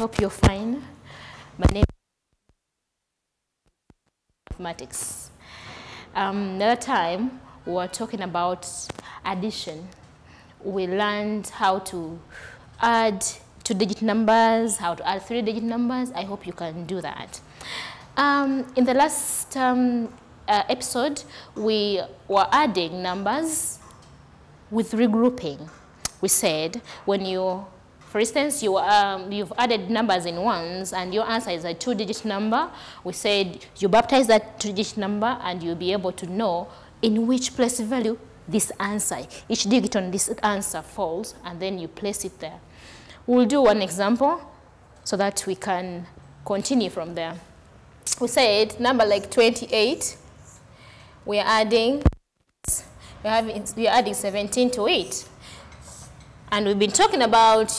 hope you're fine. My name is mathematics. Um, another time, we were talking about addition. We learned how to add two-digit numbers, how to add three-digit numbers. I hope you can do that. Um, in the last um, uh, episode, we were adding numbers with regrouping. We said when you, for instance, you, um, you've added numbers in ones and your answer is a two-digit number, we said you baptize that two-digit number and you'll be able to know in which place value this answer, each digit on this answer falls, and then you place it there. We'll do one example so that we can continue from there. We said number like 28, we're adding, we're, having, we're adding 17 to it. And we've been talking about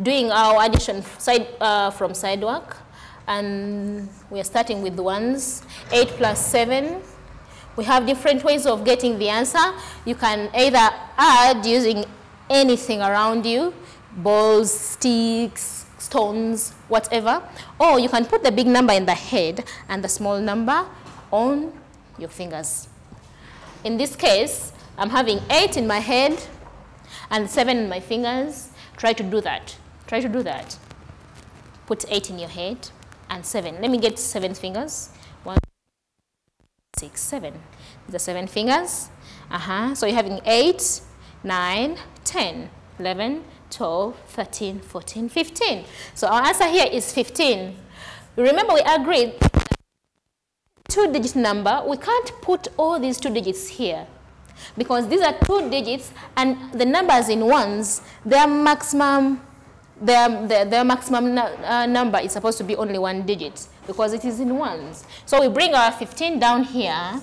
doing our addition side, uh, from side work. And we're starting with the ones, 8 plus 7. We have different ways of getting the answer. You can either add using anything around you, balls, sticks, stones, whatever. Or you can put the big number in the head and the small number on your fingers. In this case, I'm having 8 in my head and 7 in my fingers. Try to do that. Try to do that. Put 8 in your head and 7. Let me get 7 fingers. 1, 6, 7. These are 7 fingers. Uh-huh. So you're having 8, 9, 10, 11, 12, 13, 14, 15. So our answer here is 15. Remember we agreed two-digit number, we can't put all these two digits here because these are two digits and the numbers in ones, their maximum, their, their, their maximum uh, number is supposed to be only one digit because it is in ones. So we bring our 15 down here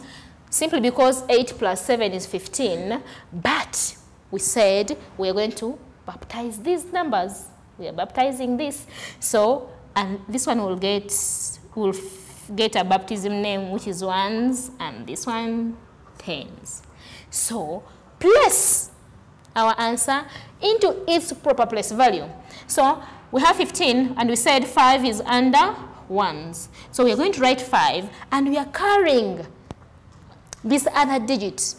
simply because 8 plus 7 is 15, but we said we're going to baptize these numbers. We are baptizing this. So, and this one will get, will get a baptism name, which is ones, and this one, tens. So, place our answer into its proper place value. So, we have 15, and we said 5 is under ones. So, we are going to write 5, and we are carrying this other digit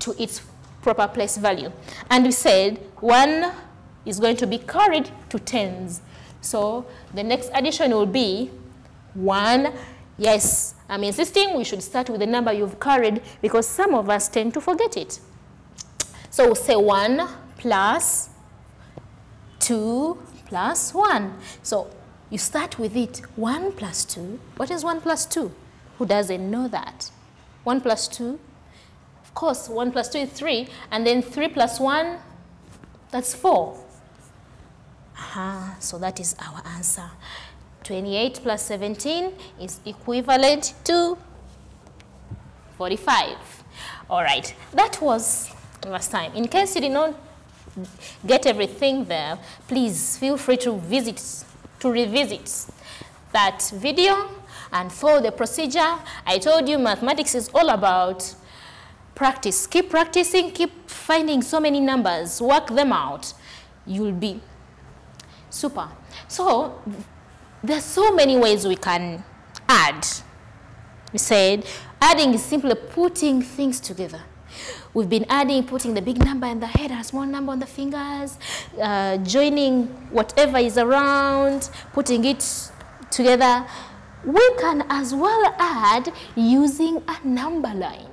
to its proper place value. And we said 1 is going to be carried to tens. So the next addition will be 1. Yes, I'm insisting we should start with the number you've carried because some of us tend to forget it. So we'll say 1 plus 2 plus 1. So you start with it. 1 plus 2. What is 1 plus 2? Who doesn't know that? 1 plus 2. Of course, 1 plus 2 is 3. And then 3 plus 1, that's 4. Aha, so that is our answer. 28 plus 17 is equivalent to 45. All right, that was last time. In case you did not get everything there, please feel free to visit, to revisit that video and follow the procedure. I told you mathematics is all about practice. Keep practicing, keep finding so many numbers, work them out. You'll be super. So there's so many ways we can add. We said adding is simply putting things together. We've been adding, putting the big number in the head and a small number on the fingers, uh, joining whatever is around, putting it together. We can as well add using a number line.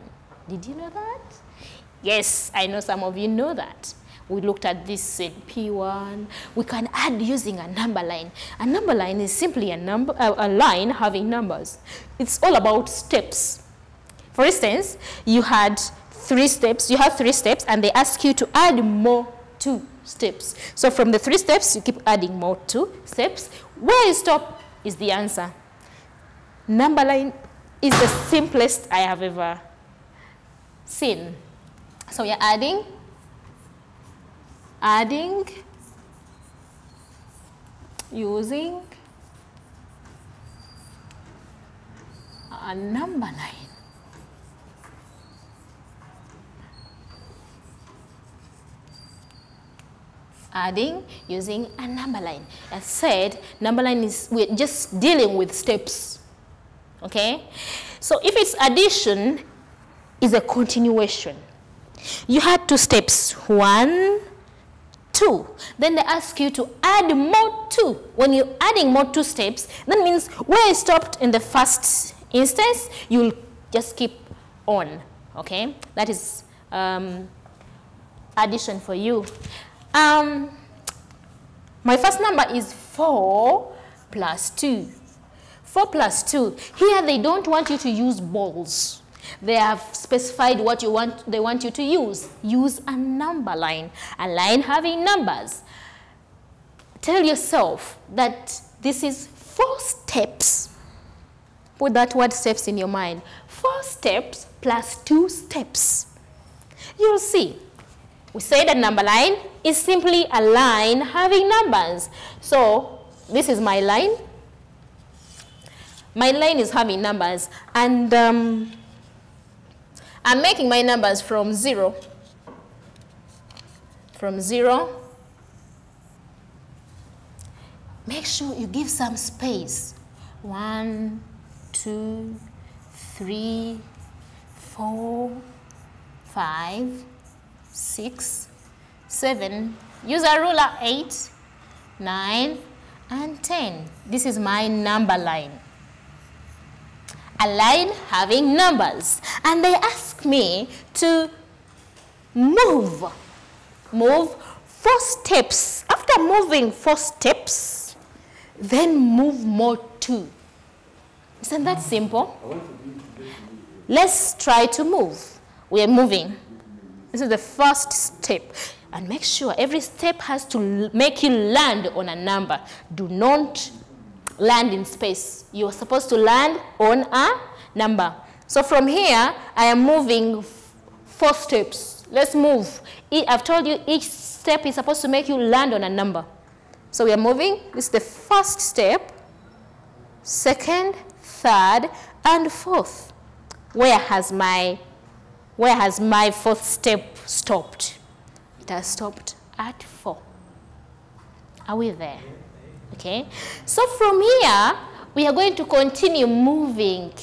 Did you know that? Yes, I know some of you know that. We looked at this in P1. We can add using a number line. A number line is simply a, number, uh, a line having numbers. It's all about steps. For instance, you had three steps, you have three steps, and they ask you to add more two steps. So from the three steps, you keep adding more two steps. Where you stop is the answer. Number line is the simplest I have ever seen. So you're adding, adding, using a number line. Adding using a number line. As said, number line is, we're just dealing with steps, okay? So if it's addition, is a continuation. You had two steps, one, two. Then they ask you to add more two. When you're adding more two steps, that means where you stopped in the first instance, you'll just keep on, okay? That is um, addition for you. Um, my first number is 4 plus 2. 4 plus 2. Here they don't want you to use balls. They have specified what you want, they want you to use. Use a number line, a line having numbers. Tell yourself that this is four steps. Put that word steps in your mind. Four steps plus two steps. You'll see. We say that number line is simply a line having numbers. So this is my line. My line is having numbers and um, I'm making my numbers from zero. From zero. Make sure you give some space. One, two, three, four, five, six, seven. Use a ruler, eight, nine, and 10. This is my number line. A line having numbers. And they ask me to move, move four steps. After moving four steps, then move more two. Isn't that simple? Let's try to move. We are moving. This is the first step. And make sure every step has to make you land on a number. Do not land in space. You're supposed to land on a number. So from here, I am moving four steps. Let's move. I've told you each step is supposed to make you land on a number. So we are moving. This is the first step, second, third, and fourth. Where has my where has my fourth step stopped? It has stopped at 4. Are we there? Okay. So from here, we are going to continue moving.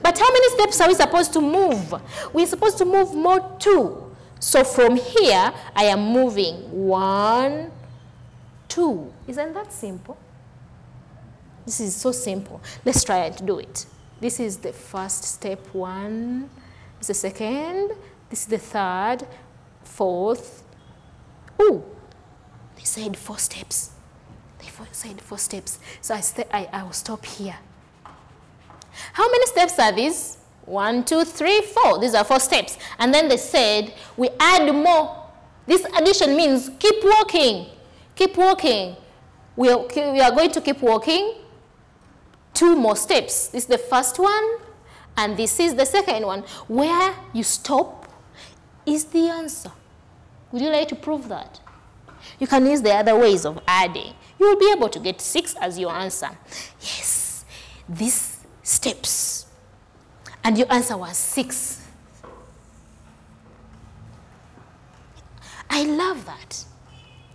But how many steps are we supposed to move? We're supposed to move more two. So from here, I am moving one, two. Isn't that simple? This is so simple. Let's try and do it. This is the first step, one. The second. This is the third, fourth. Oh, they said four steps. They said four steps. So I, I, I will stop here. How many steps are these? One, two, three, four. These are four steps. And then they said, we add more. This addition means keep walking. Keep walking. We are, we are going to keep walking. Two more steps. This is the first one. And this is the second one. Where you stop is the answer. Would you like to prove that? You can use the other ways of adding. You will be able to get 6 as your answer. Yes, these steps. And your answer was 6. I love that.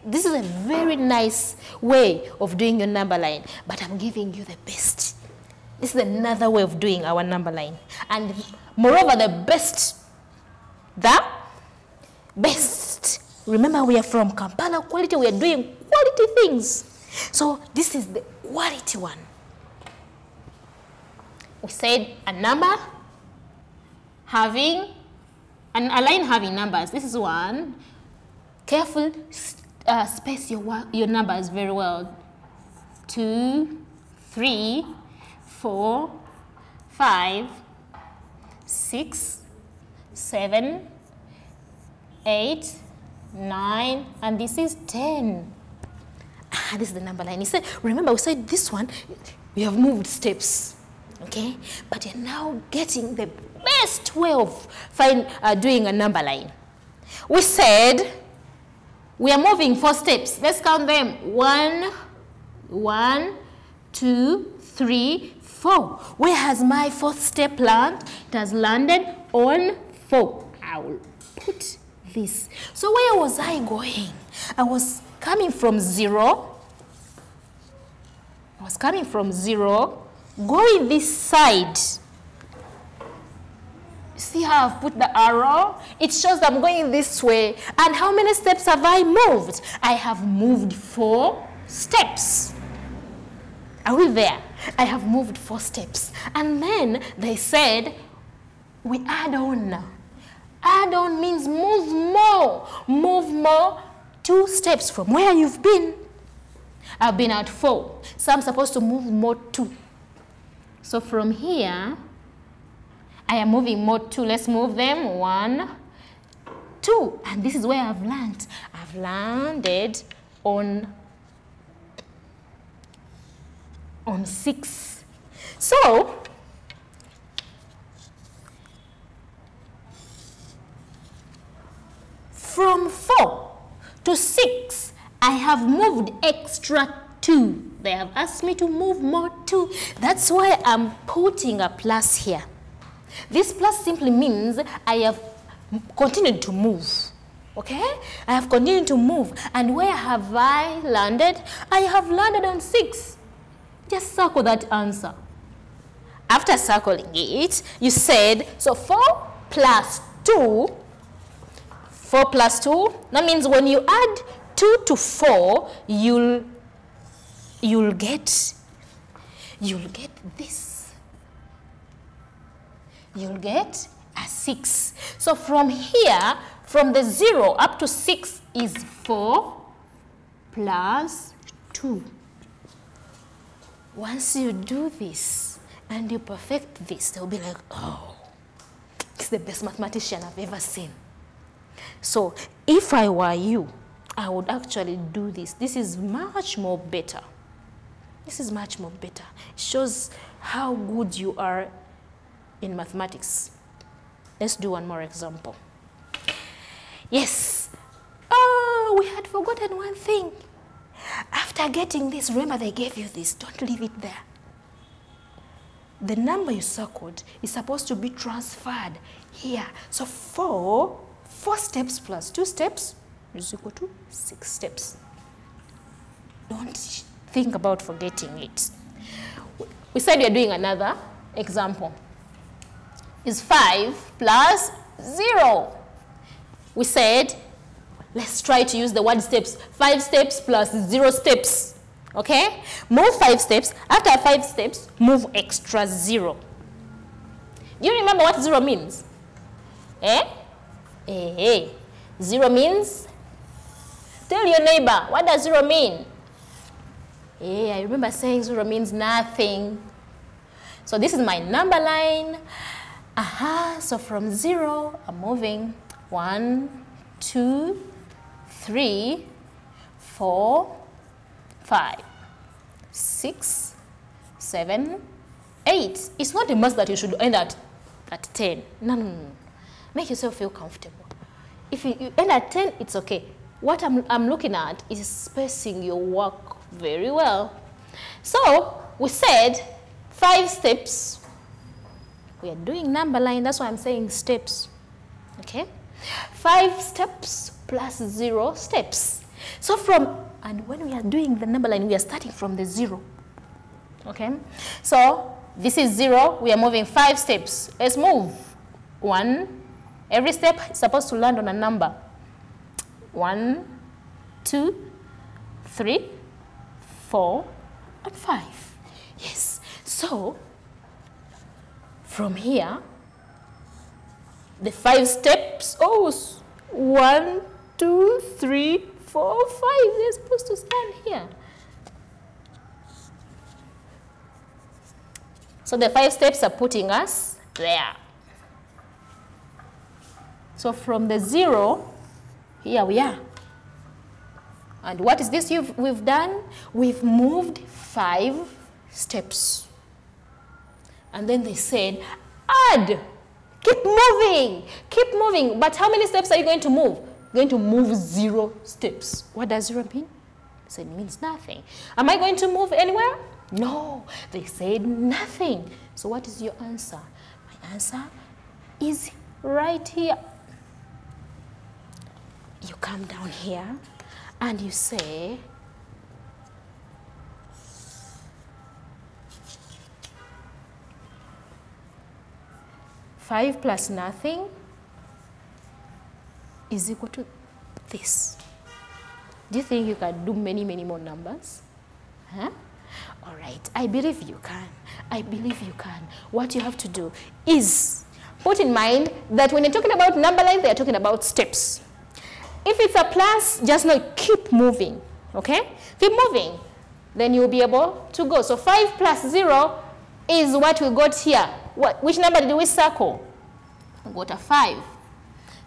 This is a very nice way of doing your number line, but I'm giving you the best. This is another way of doing our number line. And moreover, the best, the best. Remember, we are from Kampala Quality. We are doing quality things. So this is the quality one. We said a number having, an, a line having numbers. This is one. Careful, uh, space your, your numbers very well. Two, three, four, five, six, seven, eight, nine, and this is 10. Ah, this is the number line. He said, remember, we said this one, we have moved steps, okay? But you're now getting the best way of find, uh, doing a number line. We said, we are moving four steps. Let's count them. One, one, two, three, four. Where has my fourth step landed? It has landed on four. I will put this. So where was I going? I was coming from zero. I was coming from zero, going this side. See how I've put the arrow? It shows I'm going this way. And how many steps have I moved? I have moved four steps. Are we there? I have moved four steps. And then they said, we add on. Add on means move more. Move more two steps from where you've been. I've been at four. So I'm supposed to move more two. So from here, I am moving more two. Let's move them. One, two. And this is where I've landed. I've landed on, on six. So, from four to six, I have moved extra two. They have asked me to move more two. That's why I'm putting a plus here. This plus simply means I have continued to move. Okay? I have continued to move. And where have I landed? I have landed on 6. Just circle that answer. After circling it, you said, so 4 plus 2, 4 plus 2, that means when you add 2 to 4, you'll, you'll get, you'll get this you'll get a 6. So from here, from the 0 up to 6 is 4 plus 2. Once you do this and you perfect this, they'll be like, oh, it's the best mathematician I've ever seen. So if I were you, I would actually do this. This is much more better. This is much more better. It shows how good you are in mathematics. Let's do one more example. Yes. Oh, we had forgotten one thing. After getting this, remember they gave you this. Don't leave it there. The number you circled is supposed to be transferred here. So four, four steps plus two steps is equal to six steps. Don't think about forgetting it. We said we are doing another example is 5 plus 0. We said, let's try to use the word steps. 5 steps plus 0 steps. Okay? Move 5 steps. After 5 steps, move extra 0. Do you remember what 0 means? Eh? Eh, eh. 0 means? Tell your neighbor, what does 0 mean? Eh, I remember saying 0 means nothing. So this is my number line. Aha, so from zero, I'm moving one, two, three, four, five, six, seven, eight. It's not a must that you should end at, at 10. No, no, no. Make yourself feel comfortable. If you, you end at 10, it's okay. What I'm, I'm looking at is spacing your work very well. So we said five steps we are doing number line, that's why I'm saying steps. Okay? Five steps plus zero steps. So from, and when we are doing the number line, we are starting from the zero. Okay? So this is zero, we are moving five steps. Let's move. One, every step is supposed to land on a number. One, two, three, four, and five. Yes. So from here, the five steps, oh, one, two, three, four, five, they're supposed to stand here. So the five steps are putting us there. So from the zero, here we are. And what is this we've done? We've moved five steps. And then they said, add, keep moving, keep moving. But how many steps are you going to move? Going to move zero steps. What does zero mean? Said it means nothing. Am I going to move anywhere? No, they said nothing. So what is your answer? My answer is right here. You come down here and you say, Five plus nothing is equal to this. Do you think you can do many, many more numbers? Huh? All right, I believe you can. I believe you can. What you have to do is put in mind that when you're talking about number lines, they're talking about steps. If it's a plus, just know keep moving, okay? Keep moving, then you'll be able to go. So 5 plus 0 is what we got here. What, which number did we circle? We got a 5.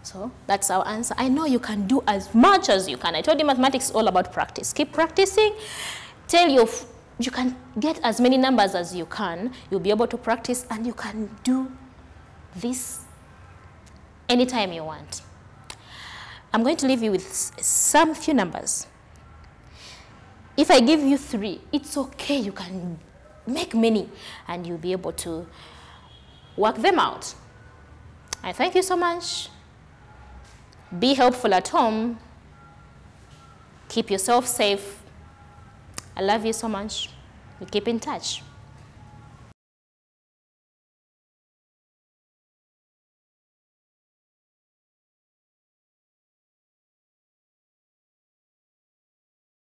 So that's our answer. I know you can do as much as you can. I told you mathematics is all about practice. Keep practicing. Tell you you can get as many numbers as you can. You'll be able to practice and you can do this anytime you want. I'm going to leave you with some few numbers. If I give you three, it's okay. You can make many and you'll be able to work them out. I thank you so much. Be helpful at home. Keep yourself safe. I love you so much. We keep in touch.